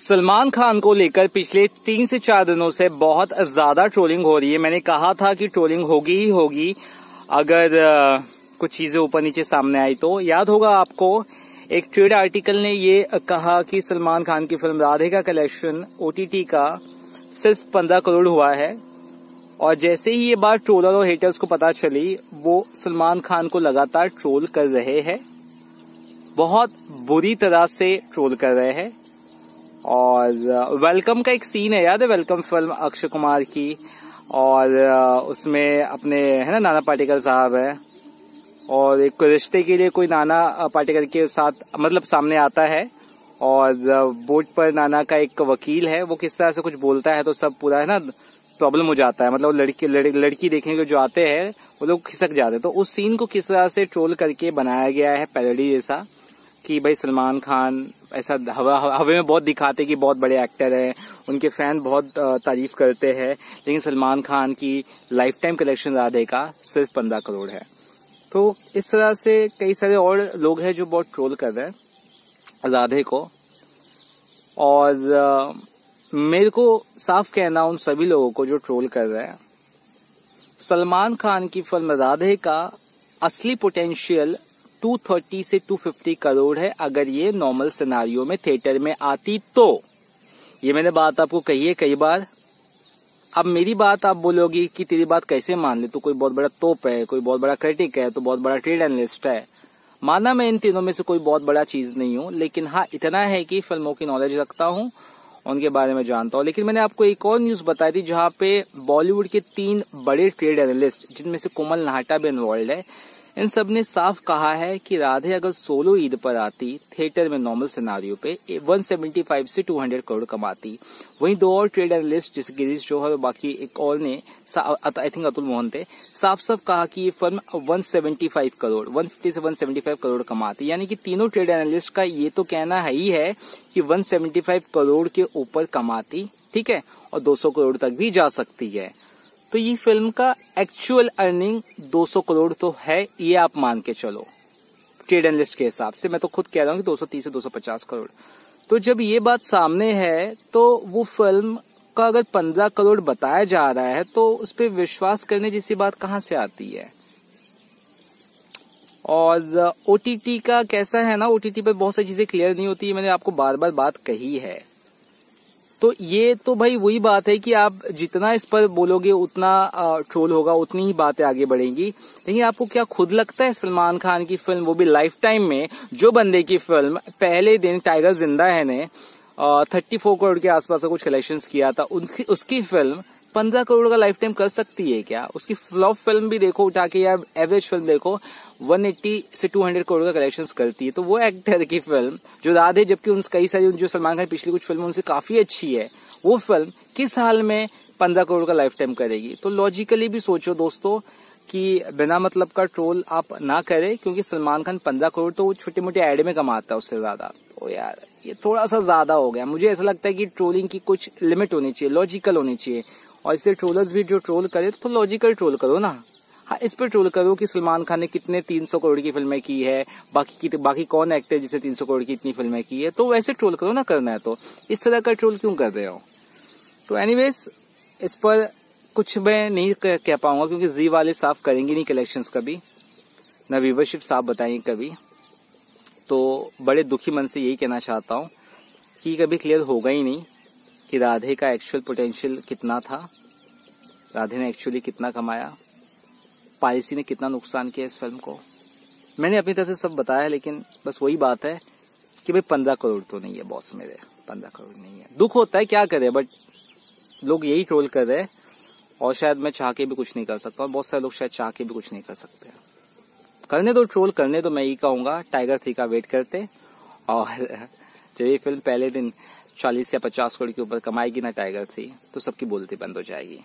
सलमान खान को लेकर पिछले तीन से चार दिनों से बहुत ज़्यादा ट्रोलिंग हो रही है। मैंने कहा था कि ट्रोलिंग होगी ही होगी। अगर कुछ चीज़ें ऊपर नीचे सामने आई तो याद होगा आपको, एक ट्रेड आर्टिकल ने ये कहा कि सलमान खान की फ़िल्म राधे का कलेक्शन ओटीटी का, सिर्फ़ पंद्रह करोड़ हुआ है। और जैसे ही ये बात ट्रोलर और हेटर्स को पता चली, वो सलमान खान को लगातार ट्रोल कर रहे हैं। बहुत बुरी तरह से ट्रोल कर रहे हैं। और वेलकम का एक सीन है याद है वेलकम फ़िल्म अक्षय कुमार की? और उसमें अपने है ना नाना पाटेकर साहब है? और एक रिश्ते के लिए कोई नाना पाटेकर के साथ मतलब सामने आता है? और बोर्ड पर नाना का एक वकील है वो किस तरह से कुछ बोलता है तो सब पूरा है ना प्रॉब्लम हो जाता है। मतलब लड़की लड़, लड़की देखने के जो आते हैं वो लोग खिसक जाते हैं। तो उस सीन को किस तरह से ट्रोल करके बनाया गया है पैरोडी जैसा? कि भाई सलमान खान ऐसा हवा, हवे में बहुत दिखाते कि बहुत बड़े एक्टर हैं, उनके फ़ैन बहुत तारीफ़ करते हैं, लेकिन सलमान खान की लाइफ टाइम कलेक्शन राधे का सिर्फ़ पंद्रह करोड़ है। तो इस तरह से कई सारे और लोग हैं जो बहुत ट्रोल कर रहे हैं राधे को। और मेरे को साफ़ कहना उन सभी लोगों को जो ट्रोल कर रहे हैं, सलमान खान की फ़िल्म राधे का असली पोटेंशियल 230 से 250 करोड़ है, अगर ये नॉर्मल सिनारियों में थिएटर में आती तो। ये मैंने बात आपको कही है कई बार। अब मेरी बात आप बोलोगी कि तेरी बात कैसे मान ले? तो कोई बहुत बड़ा तोप है, कोई बहुत बड़ा क्रिटिक है तो बहुत बड़ा ट्रेड एनालिस्ट है। माना मैं इन तीनों में से कोई बहुत बड़ा चीज़ नहीं हूँ, लेकिन हाँ इतना है कि फ़िल्मों की नॉलेज रखता हूँ, उनके बारे में जानता हूँ। लेकिन मैंने आपको एक और न्यूज़ बताई थी, जहाँ पे बॉलीवुड के तीन बड़े ट्रेड एनालिस्ट जिनमें से कोमल नाहटा भी इन्वॉल्व है इन सबने साफ़ कहा है कि राधे अगर सोलो ईद पर आती थिएटर में नॉर्मल सिनारियो पे 175 से 200 करोड़ कमाती। वहीं दो और ट्रेड एनालिस्ट जैसे गिरीश जोहर बाकी एक और ने आई थिंक अतुल मोहन थे साफ़ साफ़ कहा कि ये फ़िल्म 175 करोड़ 150 से 175 करोड़ कमाती। यानी कि तीनों ट्रेड एनालिस्ट का ये तो कहना है ही है कि 175 करोड़ के ऊपर कमाती, ठीक है, और 200 करोड़ तक भी जा सकती है। तो ये फ़िल्म का एक्चुअल अर्निंग 200 करोड़ तो है, ये आप मान के चलो। ट्रेड एनलिस्ट के हिसाब से, मैं तो खुद कह रहा हूँ कि 230 से 250 करोड़। तो जब ये बात सामने है तो वो फ़िल्म का अगर 15 करोड़ बताया जा रहा है तो उस पर विश्वास करने जैसी बात कहाँ से आती है? और ओटीटी का कैसा है ना ओटीटी पर बहुत सारी चीज़ें क्लियर नहीं होती, मैंने आपको बार बार बात कही है। तो ये तो भाई वही बात है कि आप जितना इस पर बोलोगे, उतना ट्रोल होगा, उतनी ही बातें आगे बढ़ेंगी। लेकिन आपको क्या खुद लगता है सलमान खान की फ़िल्म, वो भी लाइफ टाइम में, जो बंदे की फ़िल्म, पहले दिन टाइगर ज़िंदा है ने थर्टी फोर करोड़ के आसपास का कुछ कलेक्शन किया था उसकी उसकी फ़िल्म पंद्रह करोड़ का लाइफ टाइम कर सकती है क्या? उसकी फ्लॉप फ़िल्म भी देखो, उठा के या एवरेज फ़िल्म देखो 180 से 200 करोड़ का कलेक्शन करती है। तो वो एक्टर की फ़िल्म जो राधे, जबकि उन कई सारी, जो सलमान खान पिछली कुछ फ़िल्म उनसे काफ़ी अच्छी है। वो फ़िल्म किस हाल में पंद्रह करोड़ का लाइफ टाइम करेगी? तो लॉजिकली भी सोचो दोस्तों, कि बिना मतलब का ट्रोल आप ना करें, क्योंकि सलमान खान पंद्रह करोड़ तो छोटे मोटे एड में कमाता है उससे ज़्यादा। तो यार, ये थोड़ा सा ज़्यादा हो गया। मुझे ऐसा लगता है कि ट्रोलिंग की कुछ लिमिट होनी चाहिए लॉजिकल होनी चाहिए। और इससे ट्रोलर्स भी जो ट्रोल करे तो लॉजिकल ट्रोल करो ना। हाँ इस पर ट्रोल करो कि सलमान खान ने कितने 300 करोड़ की फ़िल्में की है, बाकी की, बाकी कौन एक्टर जिसे 300 करोड़ की इतनी फ़िल्में की है? तो वैसे ट्रोल करो ना, करना है तो। इस तरह का ट्रोल क्यों कर रहे हो? तो एनीवेज इस पर कुछ मैं नहीं कह पाऊँगा, क्योंकि जी वाले साफ़ करेंगे नहीं कलेक्शंस कभी। न व्यूवरशिप साफ़ बताएँगे कभी। तो बड़े दुखी मन से यही कहना चाहता हूँ कि कभी क्लियर होगा ही नहीं। कि राधे का एक्चुअल पोटेंशियल कितना था? राधे ने एक्चुअली कितना कमाया? पॉलिसी ने कितना नुकसान किया इस फ़िल्म को? मैंने अपनी तरफ़ से सब बताया, लेकिन बस वही बात है कि भाई पंद्रह करोड़ तो नहीं है बॉस मेरे। पंद्रह करोड़ नहीं है। दुख होता है क्या करे बट लोग यही ट्रोल कर रहे हैं और शायद मैं चाह के भी कुछ नहीं कर सकता और बहुत सारे लोग शायद चाह के भी कुछ नहीं कर सकते करने दो ट्रोल करने दो, मैं यही कहूँगा टाइगर थ्री का वेट करते और जब ये फ़िल्म पहले दिन चालीस या पचास करोड़ के ऊपर कमाएगी ना टाइगर थ्री तो सबकी बोलती बंद हो जाएगी।